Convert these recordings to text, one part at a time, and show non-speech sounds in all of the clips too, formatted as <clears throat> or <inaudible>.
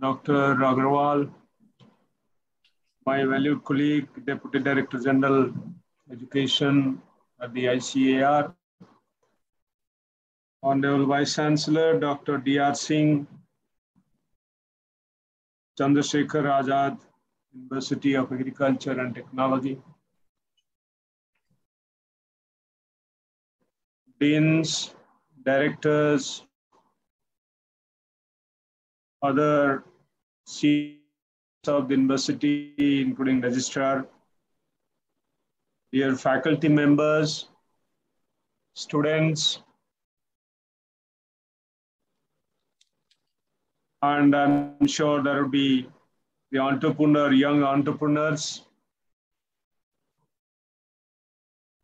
Dr. Agrawal, my valued colleague, Deputy Director General, Education at the ICAR, Honorable Vice Chancellor, Dr. D.R. Singh, Chandra Shekhar Azad, University of Agriculture and Technology, deans, directors, other seats of the university, including registrar, dear faculty members, students, and I'm sure there will be the entrepreneur, young entrepreneurs,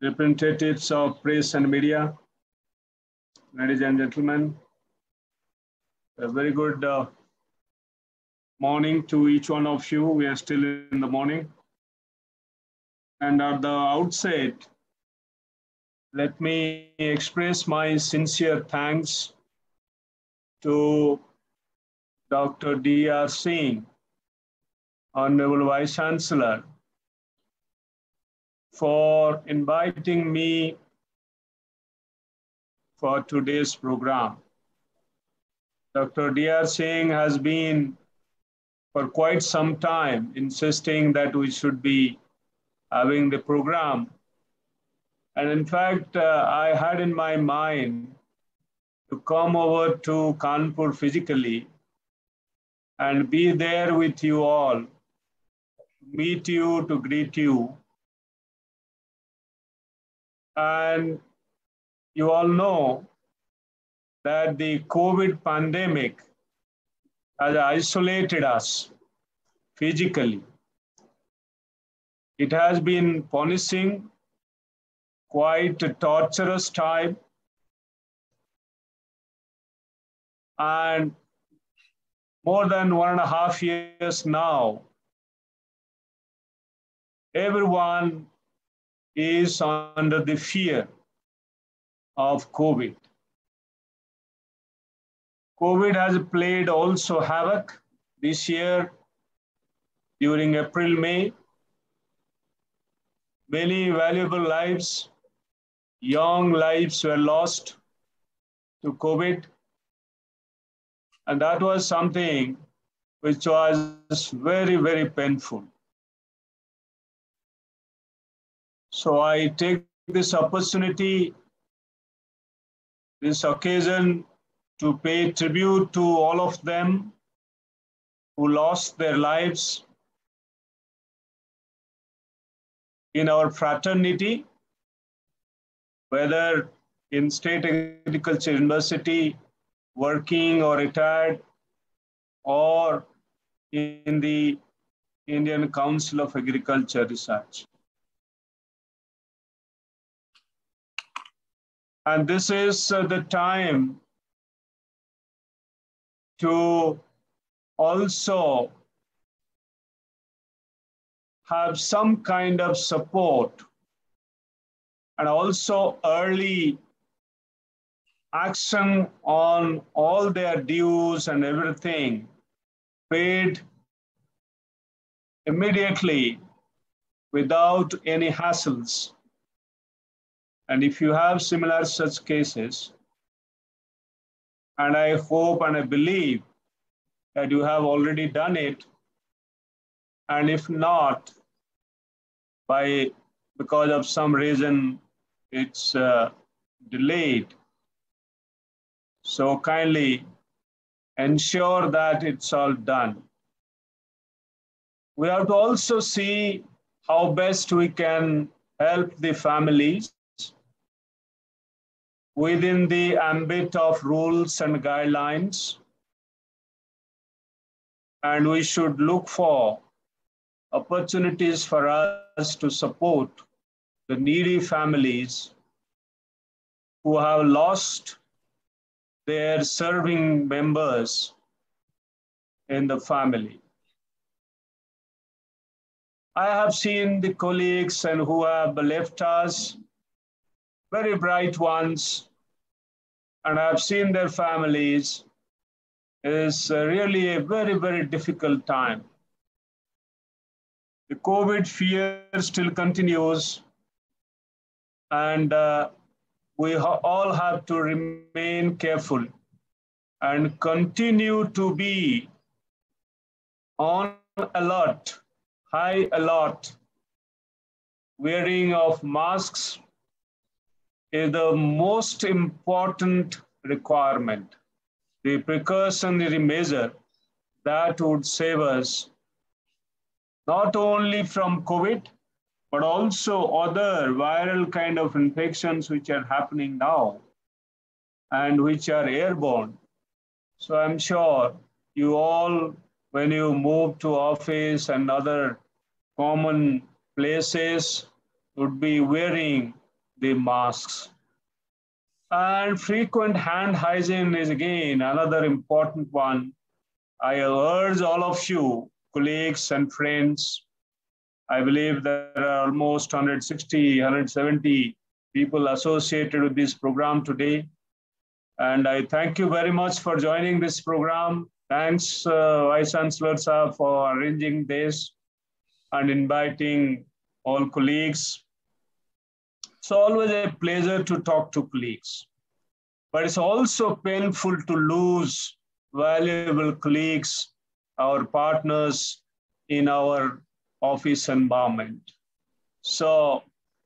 representatives of press and media, ladies and gentlemen. A very good uh, morning to each one of you. We are still in the morning. And at the outset, let me express my sincere thanks to Dr. D.R. Singh, Honorable Vice Chancellor, for inviting me for today's program. Dr. D.R. Singh has been for quite some time insisting that we should be having the program. And in fact, uh, I had in my mind to come over to Kanpur physically and be there with you all, meet you, to greet you. And you all know that the COVID pandemic has isolated us physically. It has been punishing quite a torturous time. And more than one and a half years now, everyone is under the fear of COVID. COVID has played also havoc this year during April, May. Many valuable lives, young lives were lost to COVID. And that was something which was very, very painful. So I take this opportunity, this occasion to pay tribute to all of them who lost their lives in our fraternity, whether in State Agriculture University, working or retired, or in the Indian Council of Agriculture Research. And this is uh, the time to also have some kind of support and also early action on all their dues and everything paid immediately without any hassles. And if you have similar such cases, and I hope and I believe that you have already done it. And if not, by because of some reason it's uh, delayed. So kindly ensure that it's all done. We have to also see how best we can help the families within the ambit of rules and guidelines. And we should look for opportunities for us to support the needy families who have lost their serving members in the family. I have seen the colleagues and who have left us very bright ones, and I've seen their families is really a very, very difficult time. The COVID fear still continues, and uh, we ha all have to remain careful and continue to be on alert, high alert. Wearing of masks is the most important requirement, the precautionary measure that would save us not only from COVID, but also other viral kind of infections which are happening now and which are airborne. So I'm sure you all, when you move to office and other common places, would be wearing the masks. And frequent hand hygiene is again another important one. I urge all of you colleagues and friends. I believe there are almost 160, 170 people associated with this program today. And I thank you very much for joining this program. Thanks, uh, Vice Chancellor sir, for arranging this and inviting all colleagues. It's always a pleasure to talk to colleagues, but it's also painful to lose valuable colleagues our partners in our office environment. So,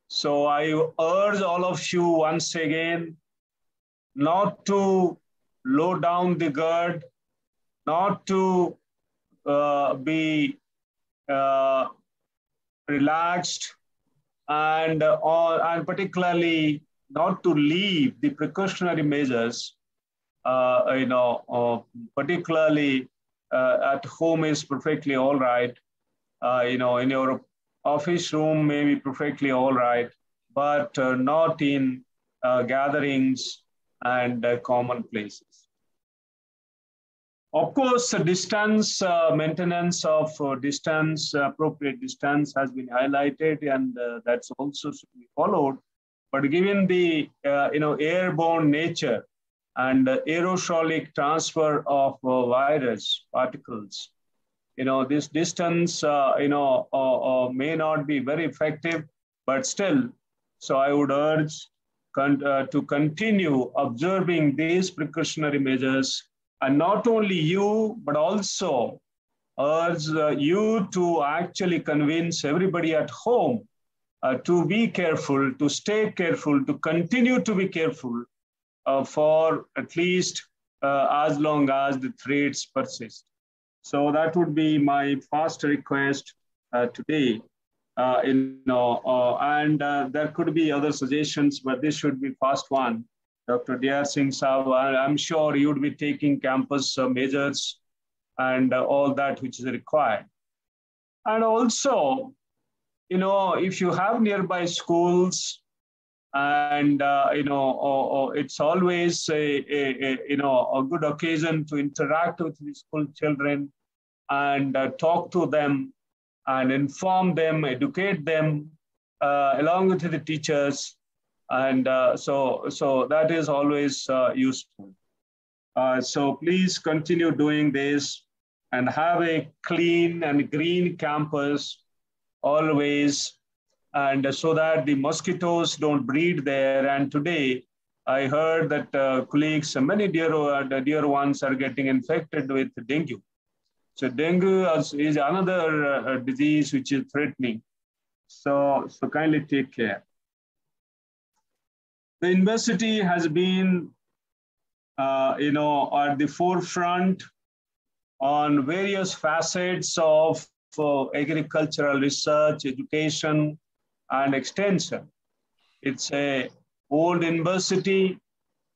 so I urge all of you once again not to low down the guard, not to uh, be uh, relaxed, and, uh, and particularly not to leave the precautionary measures, uh, you know, uh, particularly uh, at home is perfectly all right. Uh, you know, in your office room may be perfectly all right, but uh, not in gatherings and common places. Of course, distance uh, maintenance of uh, distance, appropriate distance has been highlighted, and uh, that's also should be followed. But given the you know airborne nature and aerosolic transfer of uh, virus particles. You know, this distance, uh, you know, uh, may not be very effective, but still, so I would urge con to continue observing these precautionary measures and not only you, but also urge uh, you to actually convince everybody at home uh, to be careful, to stay careful, to continue to be careful, uh, for at least uh, as long as the threats persist. So that would be my first request uh, today. Uh, you know, and there could be other suggestions, but this should be first one. Dr. D.R. Singh Saab, I'm sure you would be taking campus measures and all that which is required. And also, you know, if you have nearby schools and uh, you know or, or it's always a, a, a, you know a good occasion to interact with the school children and uh, talk to them and inform them educate them uh, along with the teachers and uh, so so that is always uh, useful uh, so please continue doing this and have a clean and green campus always and so that the mosquitoes don't breed there. And today, I heard that uh, colleagues, many dear, uh, dear ones are getting infected with dengue. So dengue is another uh, disease which is threatening. So, so kindly take care. The university has been, uh, you know, at the forefront on various facets of uh, agricultural research, education, and extension. It's a old university,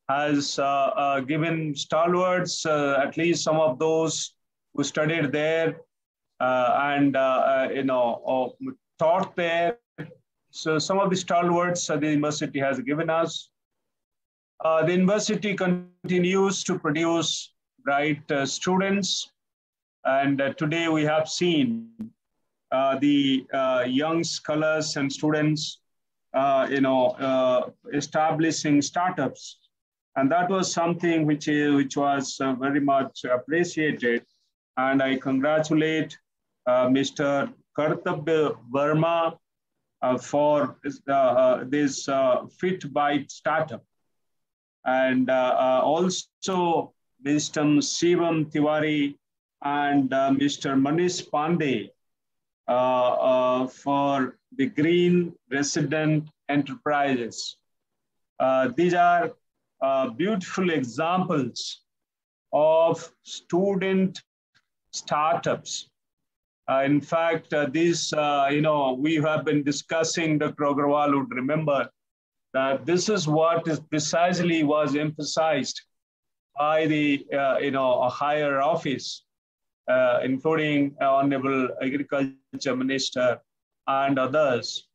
has uh, uh, given stalwarts, uh, at least some of those who studied there and, you know, taught there. So some of the stalwarts the university has given us. the university continues to produce bright students. And today we have seen uh, the uh, young scholars and students, uh, you know, establishing startups And that was something which, which was uh, very much appreciated. And I congratulate uh, Mr. Kartab Verma uh, Uh, for uh uh, uh, uh, this Fit Bite startup. And also Mr. Shivam Tiwari and Mr. Manish Pandey for the Green Resident Enterprises. these are beautiful examples of student startups uh, in fact, uh, this, uh, you know, we have been discussing, Dr. Agarwal would remember that this is what is precisely was emphasized by the, uh, you know, a higher office, uh, including Honorable Agriculture Minister and others.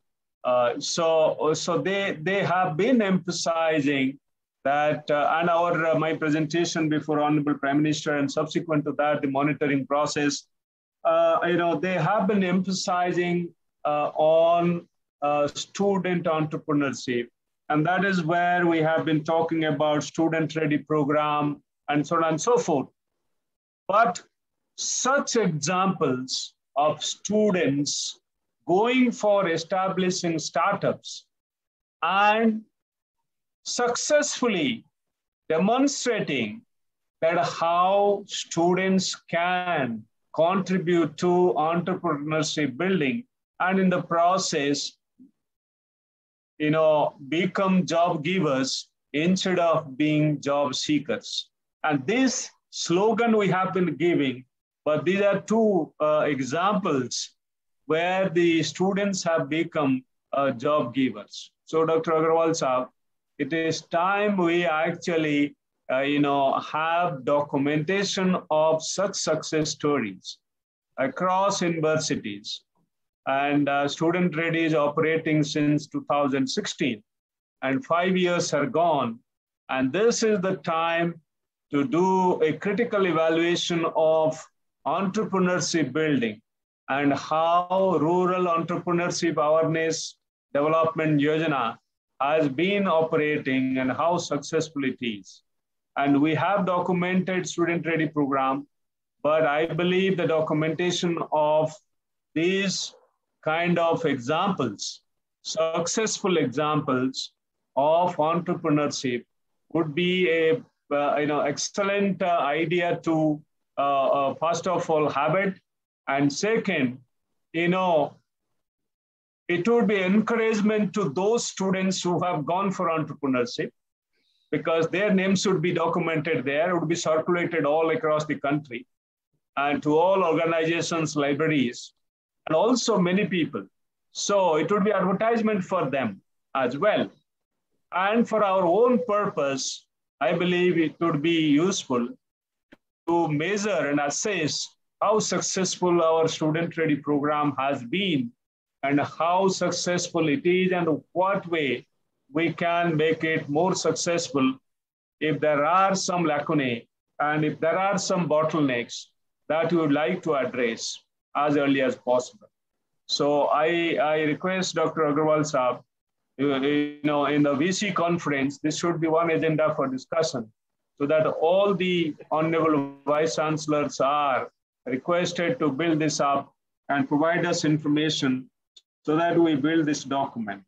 Uh, so, so they, they have been emphasizing that, and our, my presentation before Honorable Prime Minister and subsequent to that, the monitoring process uh, you know, they have been emphasizing uh, on uh, student entrepreneurship. And that is where we have been talking about student ready program and so on and so forth. But such examples of students going for establishing startups and successfully demonstrating that how students can contribute to entrepreneurship building and in the process you know become job givers instead of being job seekers. And this slogan we have been giving but these are two uh, examples where the students have become uh, job givers. So dr agarwal sahab it is time we actually uh, you know, have documentation of such success stories across universities. And uh, Student Ready is operating since 2016, and five years are gone. And this is the time to do a critical evaluation of entrepreneurship building and how rural entrepreneurship awareness development yojana has been operating and how successful it is. And we have documented student ready program, but I believe the documentation of these kind of examples, successful examples of entrepreneurship would be a uh, you know excellent uh, idea to uh, uh first of all habit. And second you know it would be encouragement to those students who have gone for entrepreneurship because their names should be documented there, it would be circulated all across the country and to all organizations, libraries, and also many people. So it would be advertisement for them as well. And for our own purpose, I believe it would be useful to measure and assess how successful our student ready program has been and how successful it is and what way we can make it more successful if there are some lacunae and if there are some bottlenecks that you would like to address as early as possible. So I, I request Dr. Agarwal Saab, you know, in the VC conference, this should be one agenda for discussion so that all the honorable vice chancellors are requested to build this up and provide us information so that we build this document.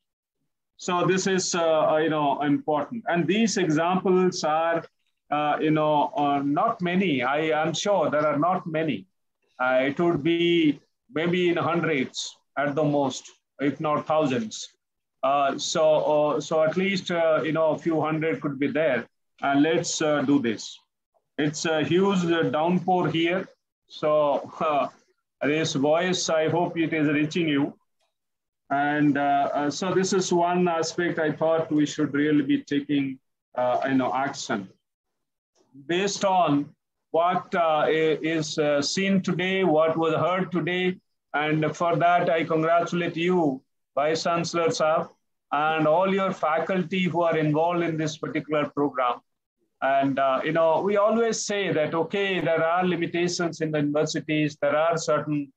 So this is, uh, you know, important. And these examples are, uh, you know, uh, not many. I am sure there are not many. Uh, it would be maybe in hundreds at the most, if not thousands. Uh, so, uh, so at least, you know, a few hundred could be there. And let's do this. It's a huge downpour here. So <laughs> this voice, I hope it is reaching you. And uh, uh, so this is one aspect I thought we should really be taking uh, you know, action. Based on what uh, is uh, seen today, what was heard today, and for that I congratulate you, Vice Chancellor Saab, and all your faculty who are involved in this particular program. And uh, you know, we always say that okay, there are limitations in the universities, there are certain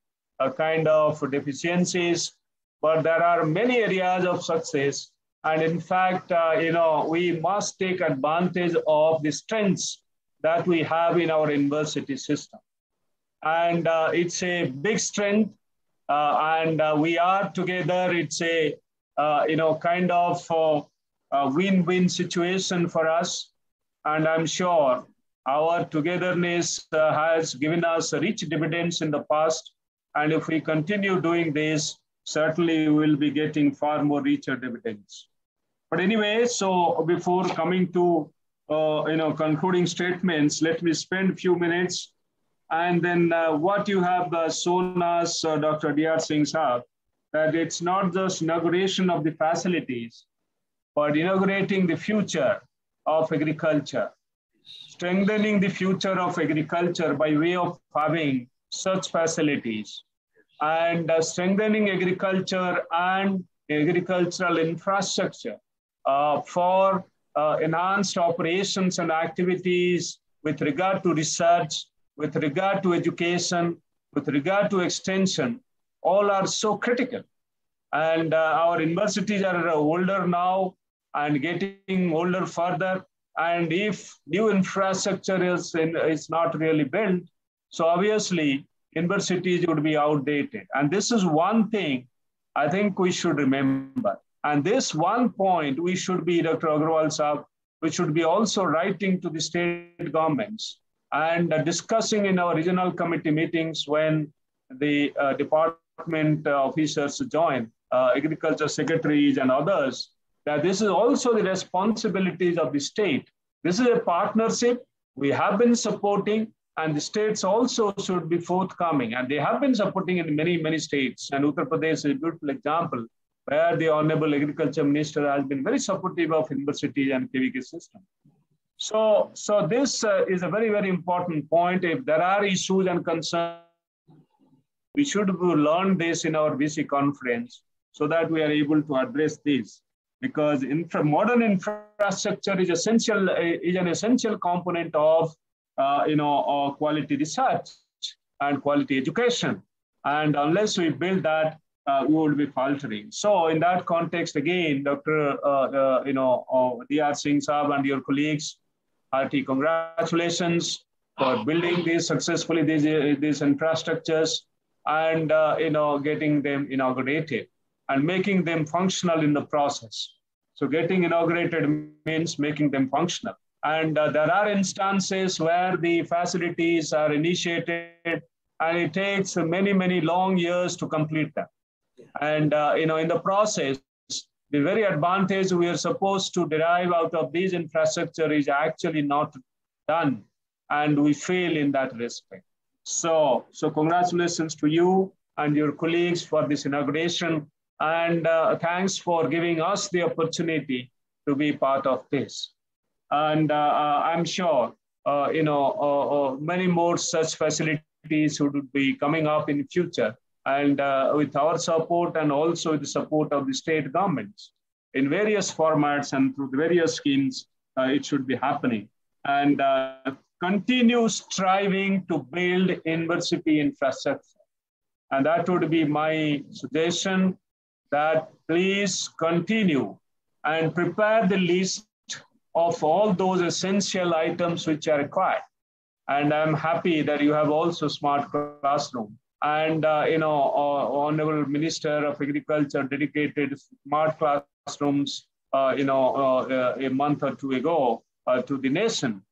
kind of deficiencies but there are many areas of success And in fact, uh, you know, we must take advantage of the strengths that we have in our university system. And uh, it's a big strength. Uh, and uh, we are together. It's a, uh, you know, kind of uh, win-win situation for us. And I'm sure our togetherness has given us rich dividends in the past. And if we continue doing this, certainly we'll be getting far more richer dividends. But anyway, so before coming to uh, you know concluding statements, let me spend a few minutes, and then uh, what you have uh, shown us, uh, Dr. Dr. Singh Saab, that it's not just inauguration of the facilities, but inaugurating the future of agriculture, strengthening the future of agriculture by way of having such facilities and uh, strengthening agriculture and agricultural infrastructure uh, for uh, enhanced operations and activities with regard to research, with regard to education, with regard to extension, all are so critical. And uh, our universities are older now and getting older further. And if new infrastructure is, in, is not really built, so obviously universities would be outdated. And this is one thing I think we should remember. And this one point we should be, Dr. Agrawal Saab, we should be also writing to the state governments and uh, discussing in our regional committee meetings when the uh, department uh, officers join, uh, agriculture secretaries and others, that this is also the responsibilities of the state. This is a partnership we have been supporting and the states also should be forthcoming. And they have been supporting in many, many states. And Uttar Pradesh is a beautiful example where the Honorable Agriculture Minister has been very supportive of university and KVK system. So, so this uh, is a very, very important point. If there are issues and concerns, we should learn this in our VC conference so that we are able to address this because infra, modern infrastructure is essential uh, is an essential component of uh, you know uh, quality research and quality education and unless we build that uh, we will be faltering so in that context again dr uh, uh, you know uh, dr singh saab and your colleagues hearty congratulations for building these successfully these, these infrastructures and you know getting them inaugurated and making them functional in the process. So getting inaugurated means making them functional. And uh, there are instances where the facilities are initiated and it takes many, many long years to complete them. And, uh, you know, in the process, the very advantage we are supposed to derive out of these infrastructure is actually not done. And we fail in that respect. So, so congratulations to you and your colleagues for this inauguration. And uh, thanks for giving us the opportunity to be part of this. And uh, uh I'm sure, uh, you know, many more such facilities would be coming up in the future. And with our support and also the support of the state governments in various formats and through the various schemes, it should be happening. And continue striving to build university infrastructure. And that would be my suggestion that please continue and prepare the list of all those essential items which are required. And I'm happy that you have also smart classroom. And uh, you know, uh, Honorable Minister of Agriculture dedicated smart classrooms, uh, you know, uh, a month or two ago uh, to the nation.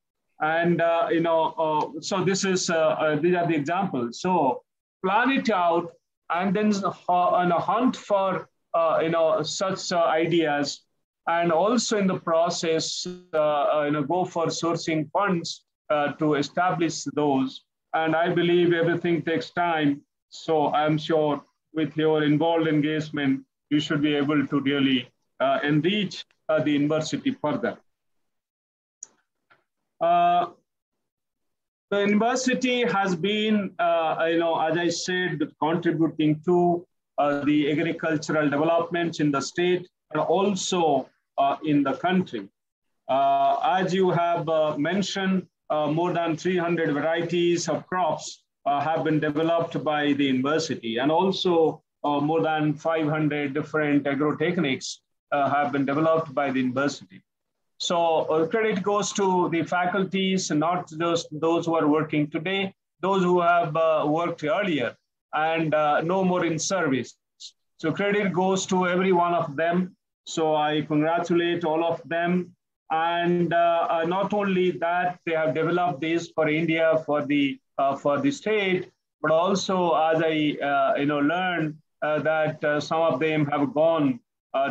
And uh, you know, so this is these are the examples. So plan it out and then uh, hunt for uh, you know such uh, ideas and also in the process uh, uh, you know go for sourcing funds uh, to establish those. And i believe everything takes time. So i'm sure with your involved engagement you should be able to really enrich the university further. The university has been, uh, you know, as I said, contributing to uh, the agricultural developments in the state and also uh, in the country. Uh, as you have uh, mentioned, more than 300 varieties of crops have been developed by the university and also more than 500 different agro techniques have been developed by the university. So uh, credit goes to the faculties, not just those who are working today, those who have uh, worked earlier and uh, no more in service. So credit goes to every one of them. So I congratulate all of them. And uh, uh, not only that, they have developed this for India, for the, uh, for the state, but also as I you know, learned that some of them have gone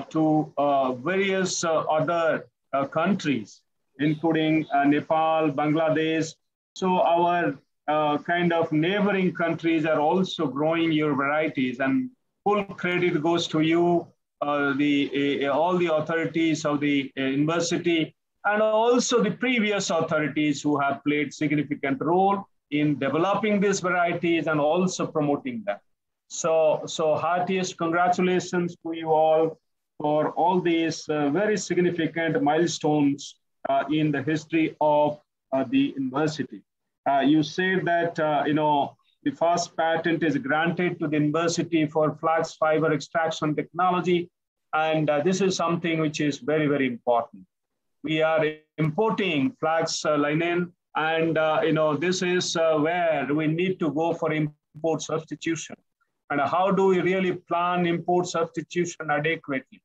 to various other uh, countries, including uh, Nepal, Bangladesh. So our uh, kind of neighboring countries are also growing your varieties and full credit goes to you, the, all the authorities of the university and also the previous authorities who have played significant role in developing these varieties and also promoting them. So, so heartiest congratulations to you all for all these uh, very significant milestones uh, in the history of uh, the university. Uh, you said that, uh, you know, the first patent is granted to the university for flax fiber extraction technology. And uh, this is something which is very, very important. We are importing flax linen and, you know, this is where we need to go for import substitution. And how do we really plan import substitution adequately?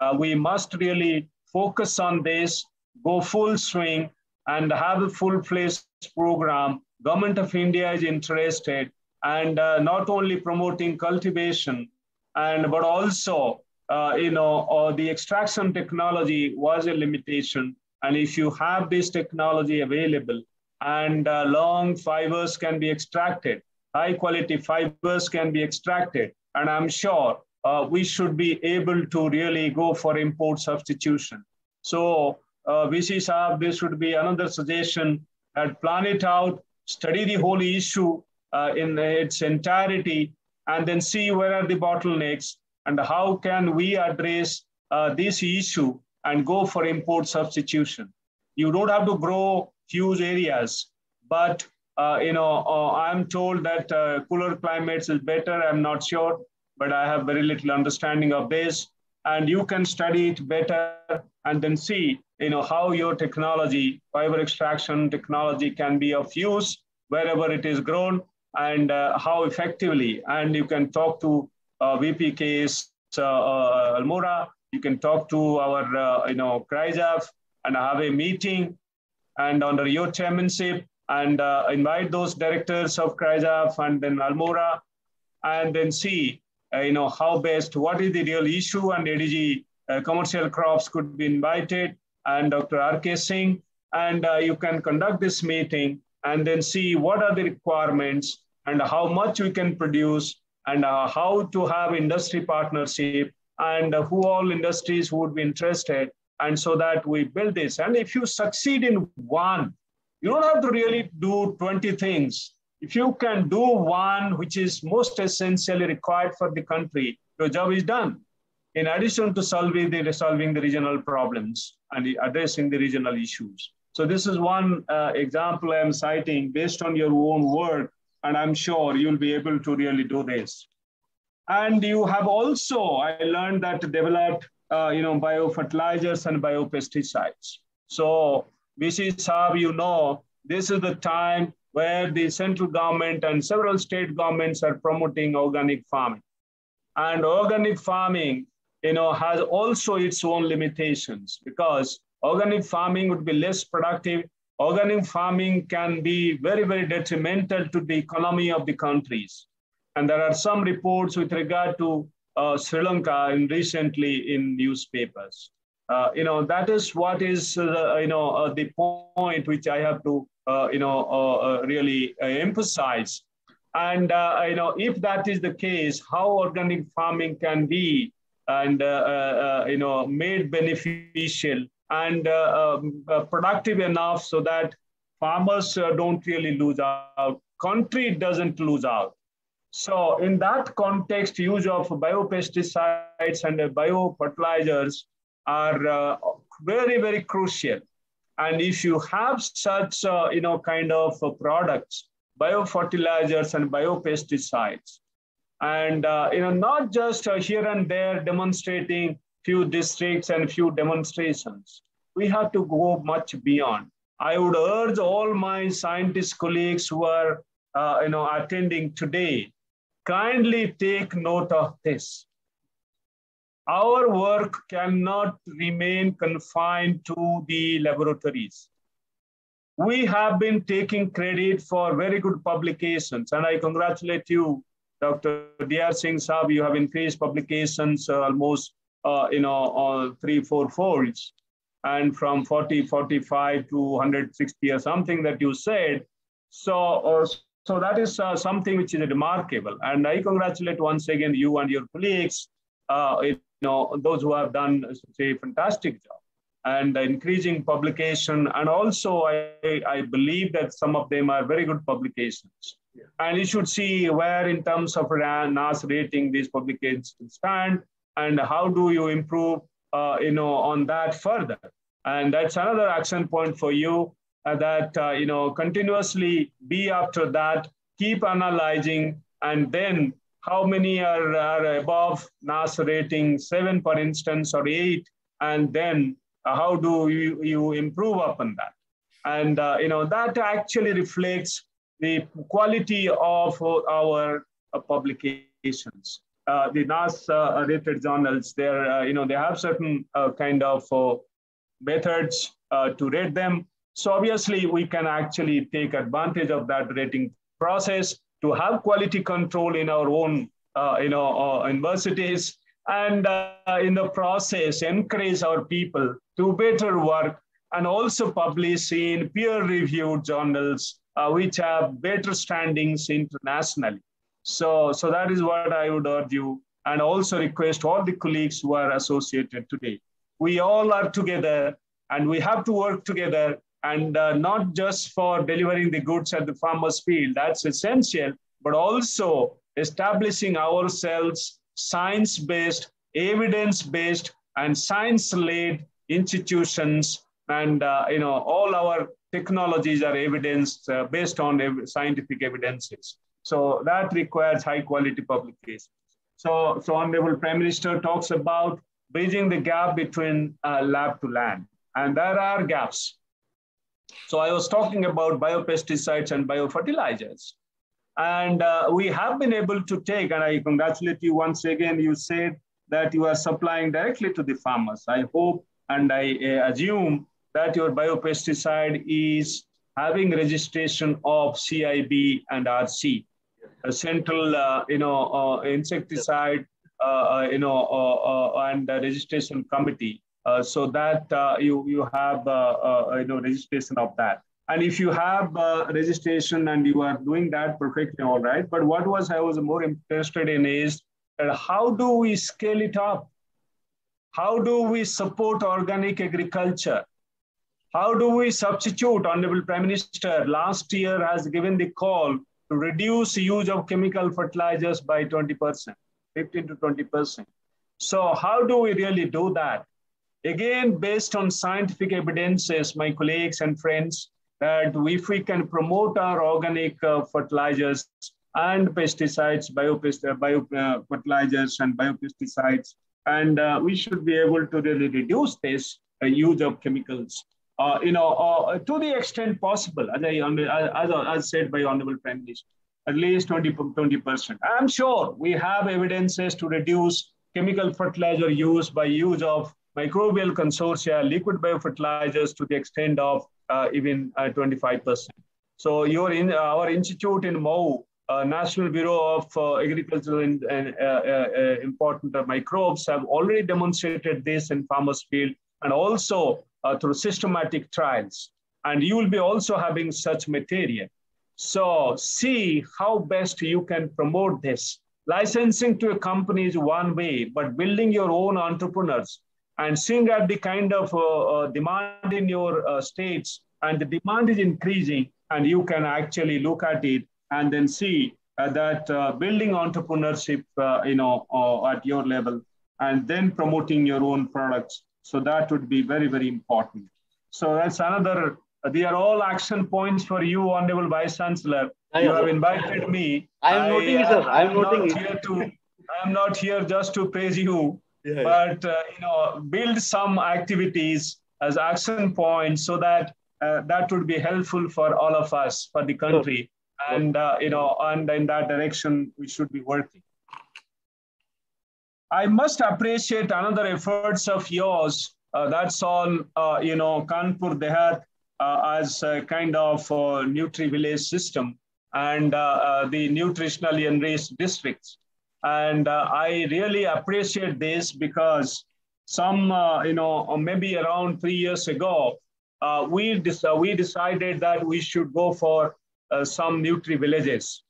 uh, we must really focus on this, go full swing, and have a full-fledged program. Government of India is interested, and uh, not only promoting cultivation, and but also, uh, you know, uh, the extraction technology was a limitation. And if you have this technology available, and uh, long fibers can be extracted, high quality fibers can be extracted, and I'm sure uh, we should be able to really go for import substitution. So uh, VC Saab, this would be another suggestion that plan it out, study the whole issue uh, in its entirety, and then see where are the bottlenecks and how can we address uh, this issue and go for import substitution. You don't have to grow huge areas, but uh, you know, uh, I'm told that uh, cooler climates is better. I'm not sure but I have very little understanding of this. And you can study it better and then see, you know, how your technology, fiber extraction technology can be of use wherever it is grown and uh, how effectively. And you can talk to uh, VPKAS uh, uh, Almora, you can talk to our, uh, you know, CRIJAF and have a meeting. And under your chairmanship and uh, invite those directors of CRIJAF and then Almora. And then see you know, how best, what is the real issue and ADG commercial crops could be invited and Dr. R.K. Singh. And uh, you can conduct this meeting and then see what are the requirements and how much we can produce and uh, how to have industry partnership and who all industries would be interested and so that we build this and if you succeed in one you don't have to really do 20 things if you can do one which is most essentially required for the country, your job is done. In addition to solving the, resolving the regional problems and addressing the regional issues. So this is one uh, example I'm citing based on your own work, and I'm sure you'll be able to really do this. And you have also, I learned that developed, uh, you know, biofertilizers and biopesticides. So VC Saab, you know, this is the time where the central government and several state governments are promoting organic farming. And organic farming, you know, has also its own limitations because organic farming would be less productive. Organic farming can be very, very detrimental to the economy of the countries. And there are some reports with regard to uh, Sri Lanka in recently in newspapers. Uh, you know, that is what is, uh, you know, uh, the point which I have to uh, you know, uh, really emphasize. And you know, if that is the case, how organic farming can be and you know made beneficial and um, productive enough so that farmers don't really lose out, country doesn't lose out. So in that context, use of biopesticides and biofertilizers are uh, very, very crucial. And if you have such, uh, you know, kind of uh, products, biofertilizers and biopesticides, and, uh, you know, not just uh, here and there demonstrating few districts and few demonstrations. We have to go much beyond. I would urge all my scientist colleagues who are uh, you know, attending today, kindly take note of this. Our work cannot remain confined to the laboratories. We have been taking credit for very good publications, and I congratulate you, Dr. D.R. Singh Saab, you have increased publications uh, almost, uh, you know, three, four folds and from 40, 45 to 160 or something that you said. So, uh, so that is uh, something which is remarkable. And I congratulate once again you and your colleagues, uh, you know, those who have done a fantastic job and increasing publication. And also, I, I believe that some of them are very good publications. And you should see where, in terms of NAAS rating, these publications stand, and how do you improve uh, you know, on that further. And that's another action point for you uh, that, uh, you know, continuously be after that, keep analyzing, and then how many are, are above NAAS rating, seven, for instance, or eight, and then how do you, you improve upon that? And, uh, you know, that actually reflects the quality of our uh, publications uh, the NAAS uh, rated journals, they're, uh, you know, they have certain uh, kind of uh, methods uh, to rate them. So obviously we can actually take advantage of that rating process to have quality control in our own, you know, universities and in the process encourage our people to better work and also publish in peer-reviewed journals which have better standings internationally. So, so that is what I would urge you and also request all the colleagues who are associated today. We all are together and we have to work together and uh, not just for delivering the goods at the farmer's field, that's essential, but also establishing ourselves science-based, evidence-based, and science-led institutions. And uh, you know, all our technologies are evidence uh, based on scientific evidences. So that requires high quality publications. So, so Honorable Prime Minister talks about bridging the gap between uh, lab to land. And there are gaps. So I was talking about biopesticides and biofertilizers. And uh, we have been able to take, and I congratulate you once again, you said that you are supplying directly to the farmers. I hope and I uh, assume that your biopesticide is having registration of CIB and RC a central, uh, you know, uh, insecticide, uh, you know, and registration committee, so that you you have you know registration of that. And if you have uh, registration and you are doing that perfectly all right, but what was I was more interested in is uh, how do we scale it up? How do we support organic agriculture? How do we substitute? Honorable Prime Minister last year has given the call to reduce use of chemical fertilizers by 20%, 15 to 20%. So how do we really do that? Again, based on scientific evidences, my colleagues and friends, that if we can promote our organic uh, fertilizers and pesticides, biopest uh, bio, uh, and biopesticides, and uh, we should be able to really reduce this uh, use of chemicals uh, you know, uh, to the extent possible, as I, as, as said by Honorable Prime Minister, at least 20, 20%. I'm sure we have evidences to reduce chemical fertilizer use by use of microbial consortia, liquid biofertilizers to the extent of uh, even 25%. Uh, so your in, our institute in uh, National Bureau of uh, Agricultural and, and Important Microbes have already demonstrated this in farmers field and also uh, through systematic trials. And you will be also having such material. So see how best you can promote this. Licensing to a company is one way, but building your own entrepreneurs and seeing at the kind of uh, uh, demand in your uh, states and the demand is increasing and you can actually look at it and then see uh, that uh, building entrepreneurship, uh, you know, at your level and then promoting your own products so that would be very, very important. So that's another, they are all action points for you, Honorable Vice Chancellor. You have invited me. I am noting, I, sir. I am noting Here to, I am not here just to praise you. yeah, but uh, you know, build some activities as action points so that uh, that would be helpful for all of us, for the country, sure. and uh, you know, and in that direction we should be working. I must appreciate another efforts of yours. Uh, that's all, uh, you know, Kanpur Dehat uh, as a kind of Nutri Village system and the nutritionally enriched districts. And I really appreciate this because some, you know, maybe around three years ago, uh, we, uh, we decided that we should go for uh, some Nutri villages.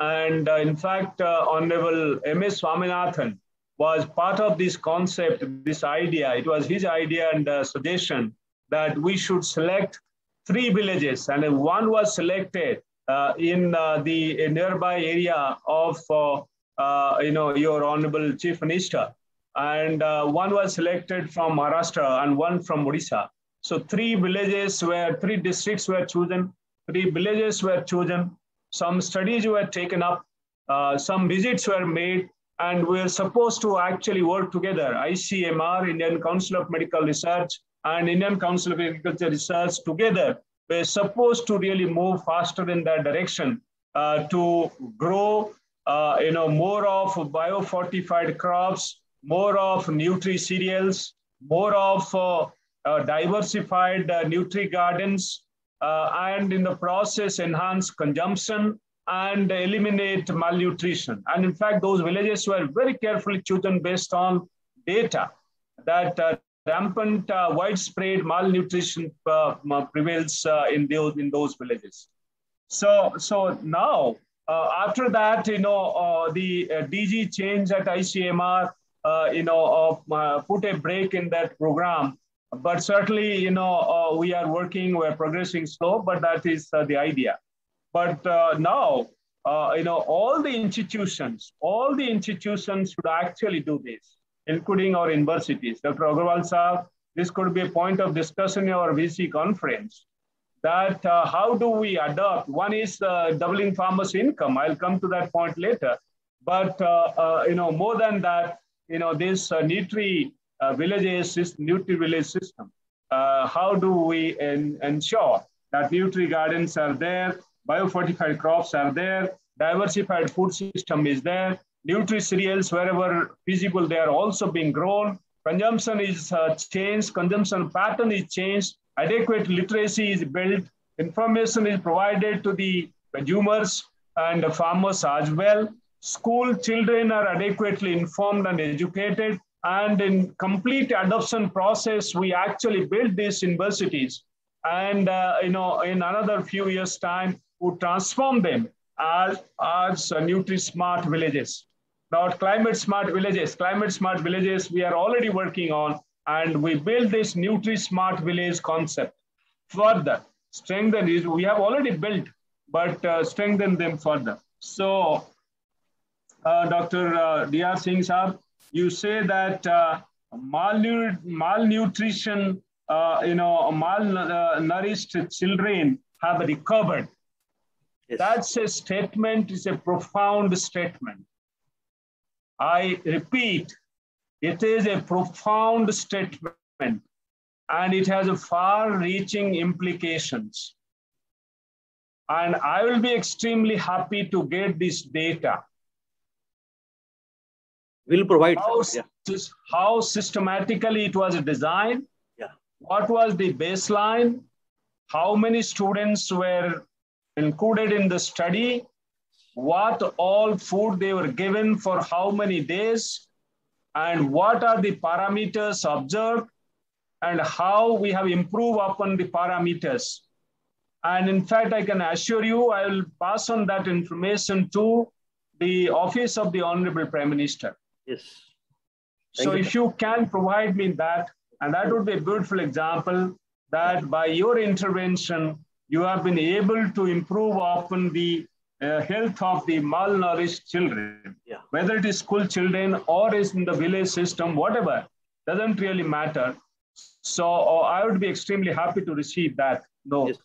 And in fact, Honorable M.S. Swaminathan was part of this concept, this idea. It was his idea and suggestion that we should select three villages, and one was selected uh, in uh, the nearby area of uh, you know your honorable chief minister, and one was selected from Maharashtra and one from Odisha. So three villages were, three districts were chosen, three villages were chosen, some studies were taken up, uh, some visits were made, and we're supposed to actually work together. ICMR, Indian Council of Medical Research, and Indian Council of Agriculture Research together, we're supposed to really move faster in that direction uh, to grow uh, you know, more of biofortified crops, more of nutri cereals, more of uh, uh, diversified uh, nutri gardens, uh, and in the process enhance consumption and eliminate malnutrition. And in fact, those villages were very carefully chosen based on data that uh, rampant, uh, widespread malnutrition uh, prevails in those in those villages. So, so now after that, you know, the DG change at ICMR, you know, put a break in that program but certainly, you know, uh, we are working, we're progressing slow, but that is uh, the idea. But uh, now, uh, you know, all the institutions, all the institutions should actually do this, including our universities. Dr. Agrawal sir, this could be a point of discussion in our VC conference that uh, how do we adopt? One is uh, doubling farmers' income. I'll come to that point later. But, you know, more than that, you know, this uh, Nutri uh, villages, Nutri village system. Uh, how do we en ensure that Nutri gardens are there, biofortified crops are there, diversified food system is there, Nutri cereals wherever feasible, they are also being grown. Consumption is uh, changed, consumption pattern is changed, adequate literacy is built, information is provided to the consumers and the farmers as well. School children are adequately informed and educated. And in complete adoption process, we actually build these universities. And uh, you know, in another few years' time, we transform them as, as uh, Nutri-Smart villages. Now, climate smart villages, climate smart villages, we are already working on, and we build this Nutri-Smart village concept further. Strengthen is we have already built, but uh, strengthen them further. So, uh, Dr. Uh, D.R. Singh sir, you say that uh, malnutrition, uh, you know, malnourished children have recovered. Yes. That's a statement, it's a profound statement. I repeat, it is a profound statement and it has a far reaching implications. And I will be extremely happy to get this data We'll provide how, yeah. how systematically it was designed yeah what was the baseline how many students were included in the study what all food they were given for how many days and what are the parameters observed and how we have improved upon the parameters and in fact i can assure you i will pass on that information to the office of the honorable prime minister Yes. Thank so you. if you can provide me that, and that would be a beautiful example that by your intervention, you have been able to improve upon the uh, health of the malnourished children, yeah. whether it is school children or is in the village system, whatever, doesn't really matter. So uh, I would be extremely happy to receive that note. Yes.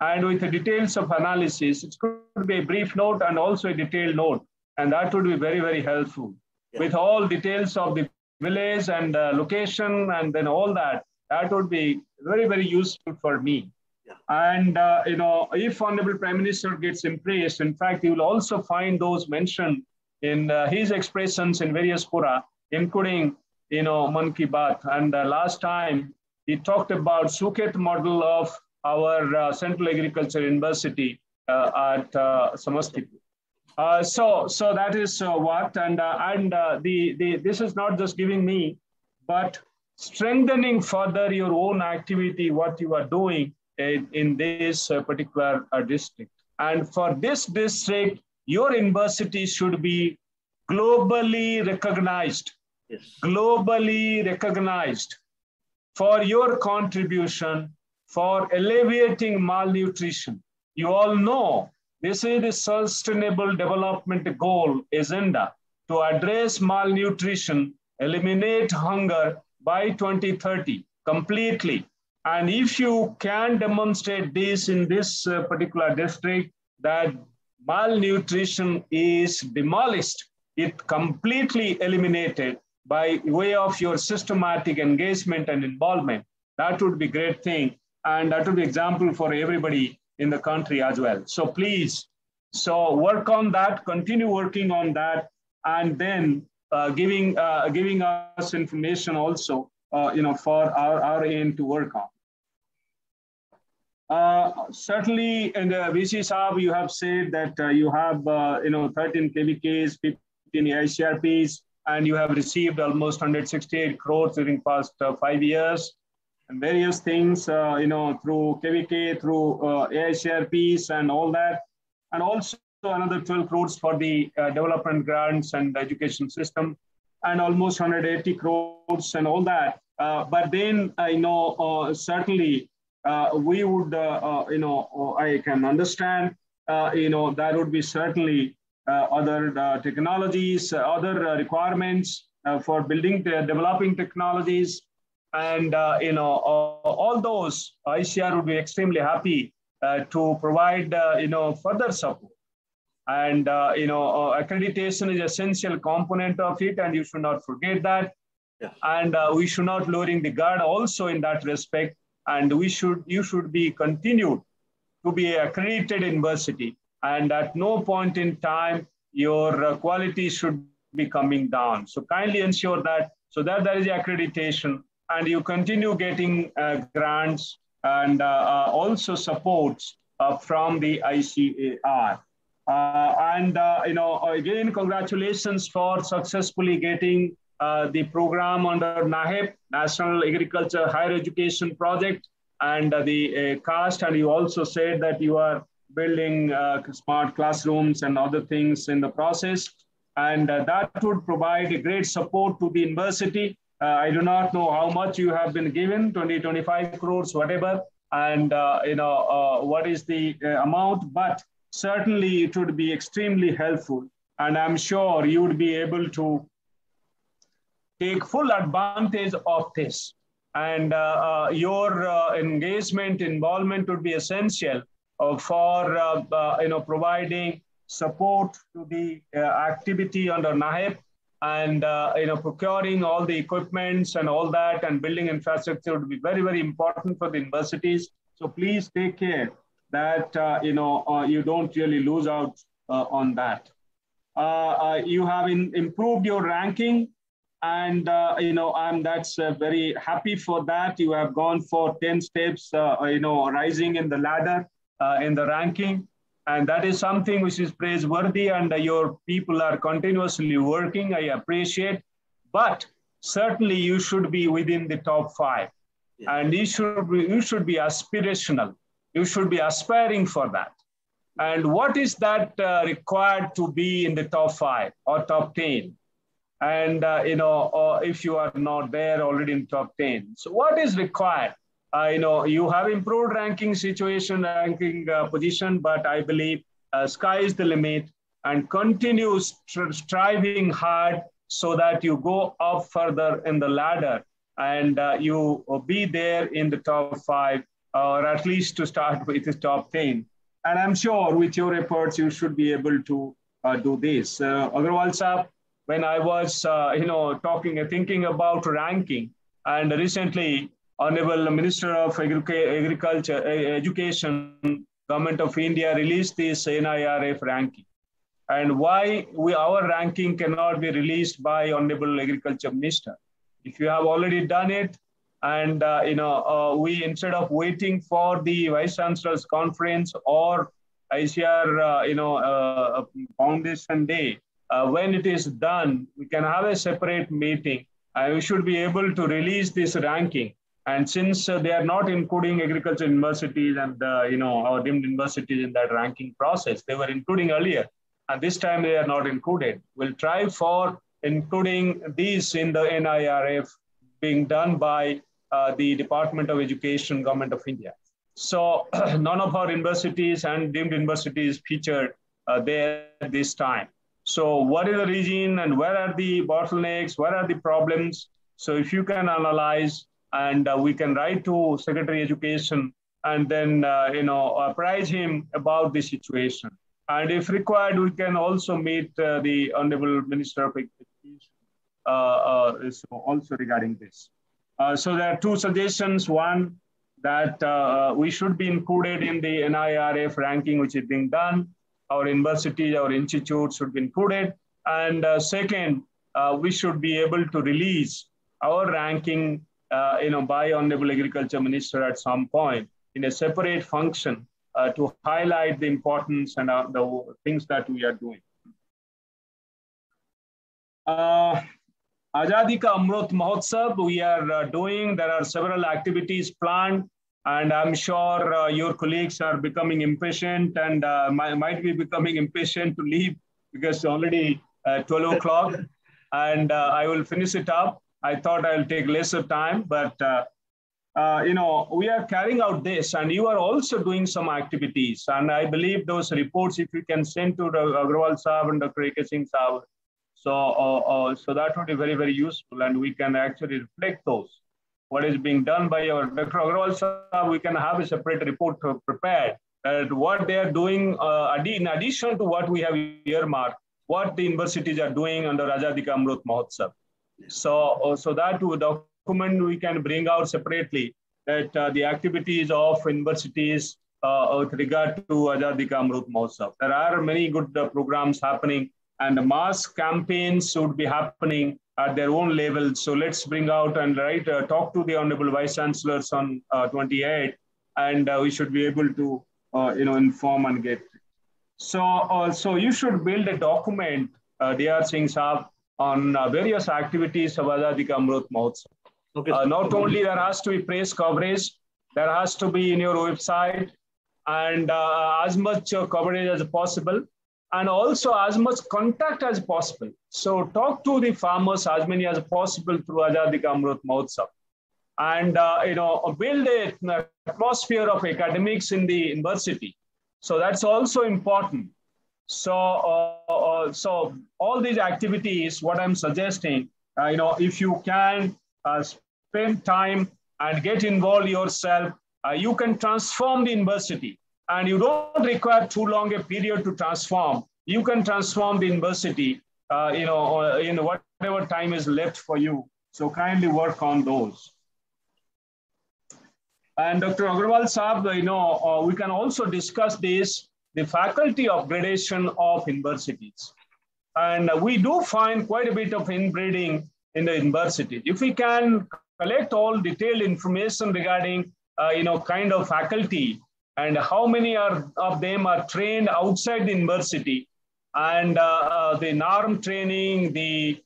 And with the details of analysis, it could be a brief note and also a detailed note. And that would be very, very helpful with all details of the village and uh, location and then all that, that would be very, very useful for me. And, uh, you know, if Honorable Prime Minister gets impressed, in fact, you will also find those mentioned in uh, his expressions in various fora, including, you know, Man Baat. And uh, last time, he talked about Sukhet model of our uh, Central Agriculture University uh, at uh, Samastipur. Uh, so, so that is what, and and the the this is not just giving me, but strengthening further your own activity, what you are doing in, in this uh, particular uh, district. And for this district, your university should be globally recognized. Yes. Globally recognized for your contribution for alleviating malnutrition. You all know this is the Sustainable Development Goal agenda to address malnutrition, eliminate hunger by 2030 completely. And if you can demonstrate this in this uh, particular district, that malnutrition is demolished, it completely eliminated by way of your systematic engagement and involvement, that would be great thing. And that would be example for everybody in the country as well. So please, so work on that, continue working on that, and then uh, giving uh, giving us information also, uh, you know, for our, our aim to work on. Uh, certainly, in the VC Saab, you have said that uh, you have, uh, you know, 13 KVKs, 15 ICRPs, and you have received almost 168 crores during past five years and various things, uh, you know, through KVK, through uh, AICRPs and all that. And also another 12 crores for the uh, development grants and education system and almost 180 crores and all that. Uh, but then, uh, you know, uh, certainly we would, you know, I can understand, you know, there would be certainly other technologies, other requirements for building the developing technologies and uh, you know, uh, all those ICAR would be extremely happy uh, to provide uh, you know further support. And uh, you know, uh, accreditation is essential component of it, and you should not forget that. Yeah. And we should not lowering the guard also in that respect. And we should you should be continued to be accredited university. And at no point in time your quality should be coming down. So kindly ensure that so that there is accreditation and you continue getting uh, grants and uh, uh, also supports from the ICAR. and you know, again, congratulations for successfully getting the program under NAHEP, National Agriculture Higher Education Project, and the CAAST. And you also said that you are building uh, smart classrooms and other things in the process. And uh, that would provide a great support to the university uh, I do not know how much you have been given, 20, 25 crores, whatever, and uh, you know uh, what is the amount, but certainly it would be extremely helpful. And I'm sure you would be able to take full advantage of this. And uh, uh, your uh, engagement, involvement would be essential for you know providing support to the activity under NAHEP and uh, you know procuring all the equipments and all that and building infrastructure would be very very important for the universities. So please take care that uh, you know uh, you don't really lose out on that. You have in, improved your ranking and uh, you know i'm that's uh, very happy for that you have gone for 10 steps uh, you know rising in the ladder in the ranking and that is something which is praiseworthy and uh, your people are continuously working. I appreciate, but certainly you should be within the top five. Yeah. And you should, be, you should be aspirational. You should be aspiring for that. And what is that uh, required to be in the top five or top 10? And, uh, you know, or if you are not there already in top 10. So what is required? uh, you know, you have improved ranking situation, ranking uh, position, but I believe uh, sky is the limit and continue striving hard so that you go up further in the ladder and uh, you be there in the top five or at least to start with the top 10. And I'm sure with your efforts, you should be able to uh, do this. Uh, Agrawal Saab, when I was, uh, you know, talking, thinking about ranking. And recently, Honorable Minister of Agriculture, Education, Government of India released this NIRF ranking. And why we, our ranking cannot be released by Honorable Agriculture Minister. If you have already done it, and uh, you know, uh, we instead of waiting for the Vice Chancellor's conference or ICAR, uh, you know, uh, Foundation Day, uh, when it is done, we can have a separate meeting and we should be able to release this ranking. And since uh, they are not including agriculture universities and, uh, you know, our deemed universities in that ranking process, they were including earlier. And this time they are not included. We'll try for including these in the NIRF being done by uh, the Department of Education, Government of India. So <clears throat> none of our universities and deemed universities featured uh, there this time. So what is the region and where are the bottlenecks? Where are the problems? So if you can analyze and uh, we can write to Secretary Education and then, uh, you know, apprise him about the situation. And if required, we can also meet uh, the Honorable Minister of Education uh, uh, also regarding this. Uh, so there are two suggestions. One, that we should be included in the NIRF ranking, which is being done our universities, our institutes should be included. And uh, second, uh, we should be able to release our ranking, uh, you know, by Honorable Agriculture Minister at some point in a separate function uh, to highlight the importance and uh, the things that we are doing. Uh, Azadi Ka Amrut Mahotsav, we are doing, there are several activities planned and I'm sure uh, your colleagues are becoming impatient and uh, might, might be becoming impatient to leave because it's already uh, 12 o'clock <laughs> and uh, I will finish it up. I thought I'll take lesser time, but uh, uh, you know, we are carrying out this and you are also doing some activities. And I believe those reports, if you can send to the Agrawal Saab and Dr. A.K. Singh Saab, so, so that would be very, very useful and we can actually reflect those what is being done by our Dr. Agrawal we can have a separate report prepared that what they are doing uh, in addition to what we have earmarked, what the universities are doing under Azadi Ka Amrut Mahotsav. So, uh, so that document we can bring out separately that uh, the activities of universities uh, with regard to Azadi Ka Amrut Mahotsav. There are many good uh, programs happening and mass campaigns should be happening at their own level. So let's bring out and right uh, talk to the honorable vice chancellors on uh, 28, and uh, we should be able to uh, you know inform and get. So uh, so you should build a document, uh, Dr. Singh Saab, on uh, various activities of Azadi Ka Amrut Mahotsav. Okay. not only there has to be press coverage, there has to be in your website, and as much coverage as possible and also as much contact as possible. So talk to the farmers as many as possible through Azadi Ka Amrut Mahotsav. And, uh, you know, build an atmosphere of academics in the university. So that's also important. So, uh, uh, so all these activities, what I'm suggesting, uh, you know, if you can uh, spend time and get involved yourself, uh, you can transform the university and you don't require too long a period to transform. You can transform the university, uh, you know, in whatever time is left for you. So kindly work on those. And Dr. Agrawal Saab, you know, uh, we can also discuss this, the faculty upgradation of universities. And we do find quite a bit of inbreeding in the university. If we can collect all detailed information regarding, uh, you know, kind of faculty and how many are, of them are trained outside the university and uh, uh the NAARM training, the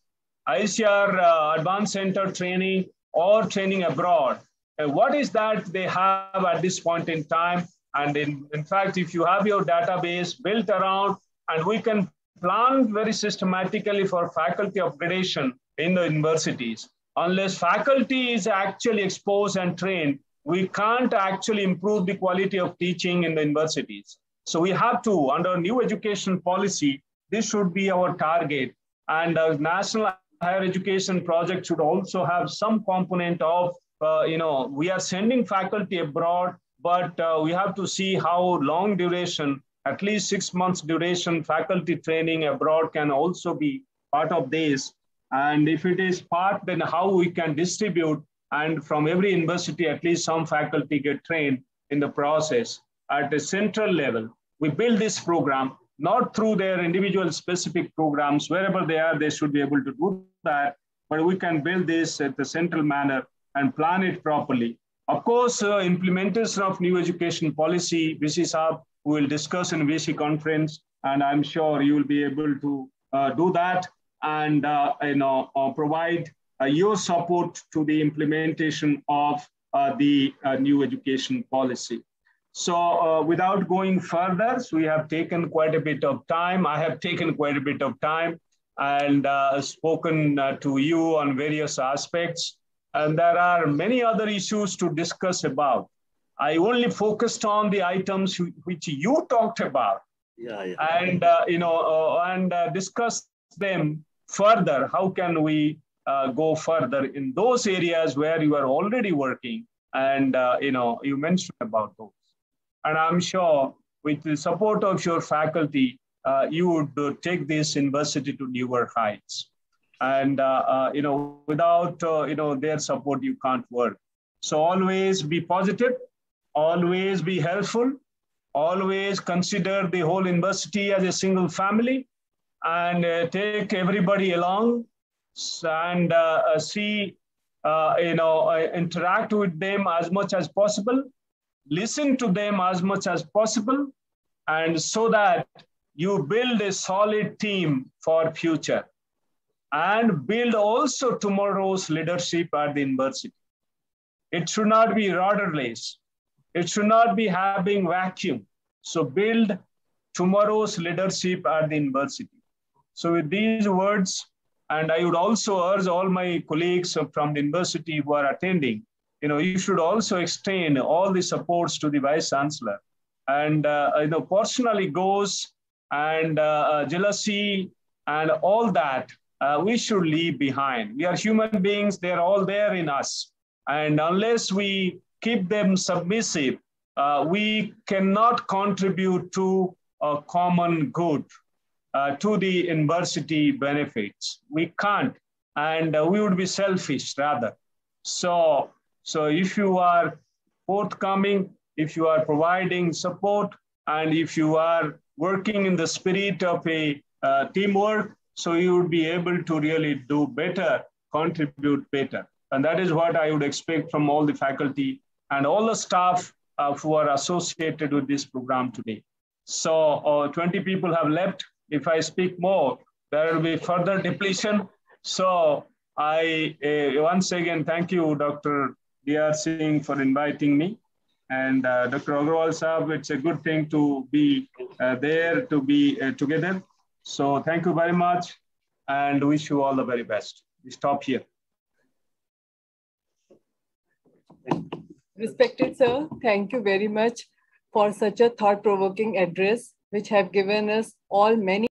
ICAR uh, Advanced Center training or training abroad. Uh, what is that they have at this point in time? And in, in fact, if you have your database built around and we can plan very systematically for faculty upgradation in the universities. Unless faculty is actually exposed and trained, we can't actually improve the quality of teaching in the universities. So we have to, under new education policy, this should be our target. And a national higher education project should also have some component of, uh, you know, we are sending faculty abroad, but uh, we have to see how long duration, at least six months duration faculty training abroad can also be part of this. And if it is part, then how we can distribute and from every university, at least some faculty get trained in the process at a central level. We build this program, not through their individual specific programs. Wherever they are, they should be able to do that. But we can build this at the central manner and plan it properly. Of course, uh, implementation of new education policy, VC we will discuss in VC conference, and I'm sure you will be able to uh, do that and uh, you know, uh, provide your support to the implementation of uh, the new education policy. So without going further, so we have taken quite a bit of time. I have taken quite a bit of time and spoken to you on various aspects. And there are many other issues to discuss about. I only focused on the items which you talked about. Yeah, yeah. And, uh, you know, uh, and uh, discuss them further. How can we uh, go further in those areas where you are already working? And, uh, you know, you mentioned about those. And I'm sure with the support of your faculty, uh, you would take this university to newer heights. And, you know, without, you know, their support, you can't work. So always be positive always be helpful, always consider the whole university as a single family and uh, take everybody along and uh, uh see, uh, you know, interact with them as much as possible, listen to them as much as possible, and so that you build a solid team for future and build also tomorrow's leadership at the university. It should not be rudderless. It should not be having vacuum. So build tomorrow's leadership at the university. So with these words, and I would also urge all my colleagues from the university who are attending, you know, you should also extend all the supports to the Vice Chancellor. And, uh, you know, personally goes and uh, uh, jealousy and all that, uh, we should leave behind. We are human beings, they're all there in us. And unless we keep them submissive, uh, we cannot contribute to a common good, uh, to the university benefits. We can't, and uh, we would be selfish rather. So, so if you are forthcoming, if you are providing support, and if you are working in the spirit of a uh, teamwork, so you would be able to really do better, contribute better. And that is what I would expect from all the faculty and all the staff uh, who are associated with this program today. So uh, 20 people have left. If I speak more, there will be further depletion. So I uh, once again thank you, Dr. D.R. Singh, for inviting me. And uh, Dr. Agrawal Saab, it's a good thing to be uh, there, to be uh, together. So thank you very much and wish you all the very best. We stop here. Respected sir, thank you very much for such a thought-provoking address, which have given us all many